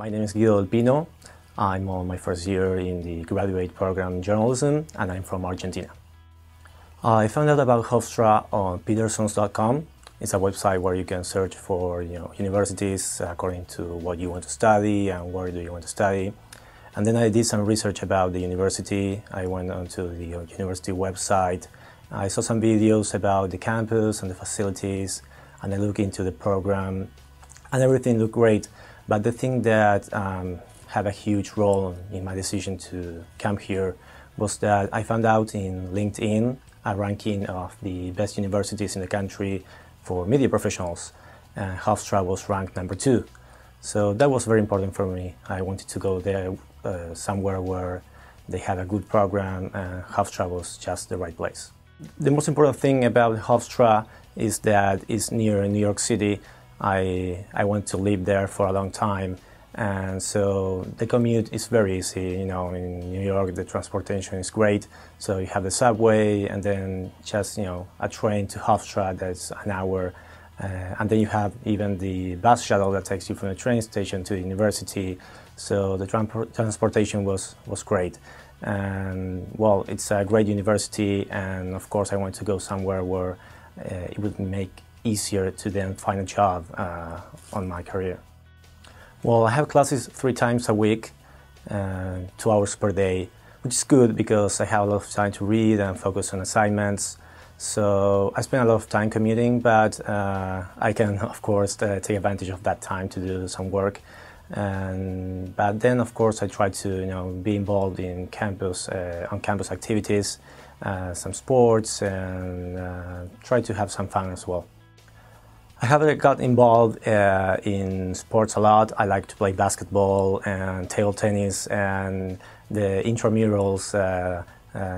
My name is Guido Del Pino. I'm on my first year in the graduate program in journalism, and I'm from Argentina. I found out about Hofstra on petersons.com. It's a website where you can search for you know, universities according to what you want to study and where do you want to study. And then I did some research about the university. I went onto the university website. I saw some videos about the campus and the facilities, and I looked into the program, and everything looked great. But the thing that um, had a huge role in my decision to come here was that I found out in LinkedIn a ranking of the best universities in the country for media professionals, and Hofstra was ranked number two. So that was very important for me. I wanted to go there uh, somewhere where they had a good program and Hofstra was just the right place. The most important thing about Hofstra is that it's near New York City. I, I want to live there for a long time and so the commute is very easy. You know, in New York the transportation is great. So you have the subway and then just you know a train to Hofstra that's an hour uh, and then you have even the bus shuttle that takes you from the train station to the university. So the transportation was, was great. And well, it's a great university, and of course, I want to go somewhere where uh, it would make easier to then find a job uh, on my career. Well, I have classes three times a week, uh, two hours per day, which is good because I have a lot of time to read and focus on assignments. So I spend a lot of time commuting, but uh, I can, of course, uh, take advantage of that time to do some work. And, but then, of course, I try to you know be involved in campus uh, on campus activities, uh, some sports, and try to have some fun as well. I have got involved uh, in sports a lot. I like to play basketball and table tennis and the intramurals uh,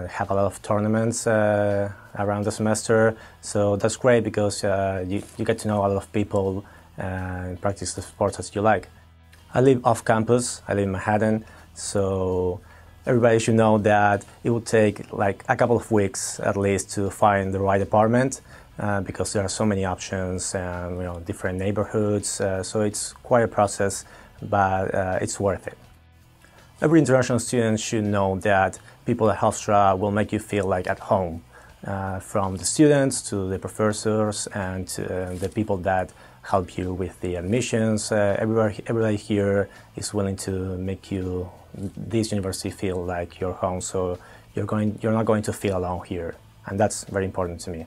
have a lot of tournaments uh, around the semester. So that's great because uh, you, you get to know a lot of people and practice the sports as you like. I live off campus, I live in Manhattan, so everybody should know that it will take like a couple of weeks at least to find the right apartment uh, because there are so many options and you know different neighborhoods. Uh, so it's quite a process, but uh, it's worth it. Every international student should know that people at Hofstra will make you feel like at home, uh, from the students to the professors and uh, the people that help you with the admissions. Uh, everybody, everybody here is willing to make you this university feel like your home, so you're going, you're not going to feel alone here, and that's very important to me.